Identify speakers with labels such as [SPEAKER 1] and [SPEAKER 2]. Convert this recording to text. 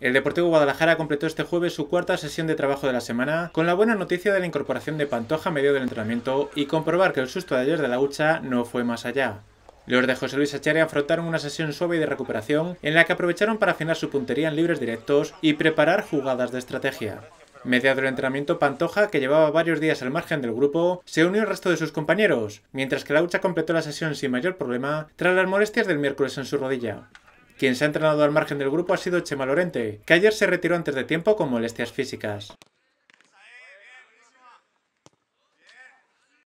[SPEAKER 1] El Deportivo Guadalajara completó este jueves su cuarta sesión de trabajo de la semana con la buena noticia de la incorporación de Pantoja a medio del entrenamiento y comprobar que el susto de ayer de la hucha no fue más allá. Los de José Luis Echare afrontaron una sesión suave de recuperación en la que aprovecharon para afinar su puntería en libres directos y preparar jugadas de estrategia. Mediado el entrenamiento, Pantoja, que llevaba varios días al margen del grupo, se unió al resto de sus compañeros, mientras que la hucha completó la sesión sin mayor problema tras las molestias del miércoles en su rodilla. Quien se ha entrenado al margen del grupo ha sido Chema Lorente, que ayer se retiró antes de tiempo con molestias físicas.